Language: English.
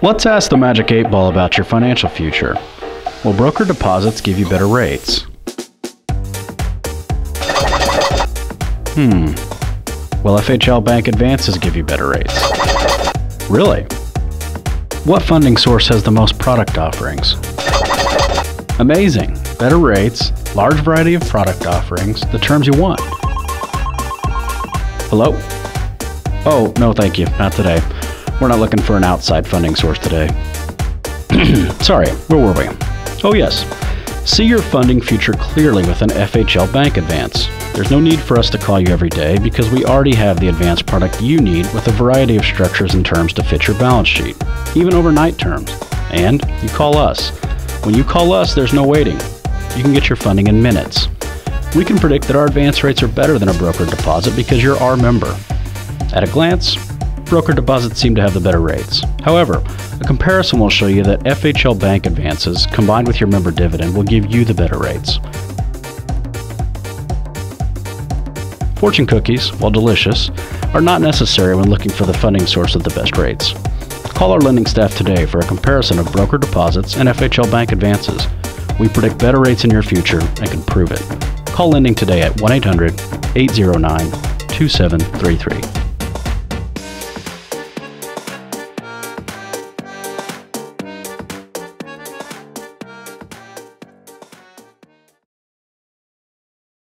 Let's ask the Magic 8 Ball about your financial future. Will brokered deposits give you better rates? Hmm. Will FHL Bank advances give you better rates? Really? What funding source has the most product offerings? Amazing. Better rates, large variety of product offerings, the terms you want. Hello? Oh, no, thank you. Not today. We're not looking for an outside funding source today. Sorry, where were we? Oh, yes. See your funding future clearly with an FHL bank advance. There's no need for us to call you every day because we already have the advance product you need with a variety of structures and terms to fit your balance sheet, even overnight terms. And you call us. When you call us, there's no waiting. You can get your funding in minutes. We can predict that our advance rates are better than a brokered deposit because you're our member. At a glance, brokered deposits seem to have the better rates. However, a comparison will show you that FHL bank advances combined with your member dividend will give you the better rates. Fortune cookies, while delicious, are not necessary when looking for the funding source at the best rates. Call our lending staff today for a comparison of brokered deposits and FHL bank advances. We predict better rates in your future and can prove it. Call lending today at 1 800 809 2733.